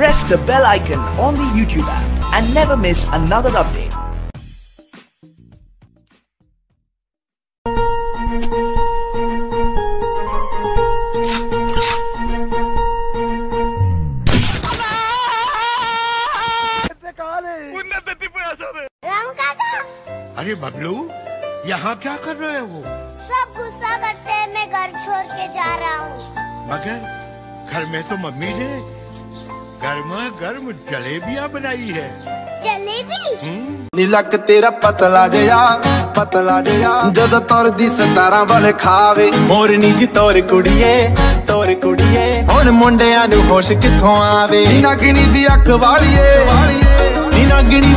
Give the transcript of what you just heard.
press the bell icon on the YouTube app and never miss another update. Ram काका अरे बबलू यहाँ क्या कर रहे हो सब गुस्सा करते हैं मैं घर छोड़ के जा रहा हूँ मगर घर में तो मम्मी ने ਗਰਮਾ ਗਰਮ ਜਲੇਬੀਆਂ ਬਣਾਈ ਹੈ। ਜਲੇਬੀ? ਨੀ ਲੱਕ ਤੇਰਾ ਪਤਲਾ ਜਿਹਾ ਪਤਲਾ ਜਿਹਾ। ਜਦੋਂ ਤੁਰਦੀ ਸਤਾਰਾਂ ਵੱਲ ਖਾਵੇ ਮੋਰਨੀ ਜੀ ਤੋਰ ਕੁੜੀਏ ਤੋਰ ਕੁੜੀਏ। ਹੁਣ ਮੁੰਡਿਆਂ ਨੂੰ ਹੋਸ਼ ਕਿੱਥੋਂ ਆਵੇ? ਨੀ ਨਾਗਣੀ ਦੀ ਅੱਖ ਵਾਲੀਏ ਨੀ ਨਾਗਣੀ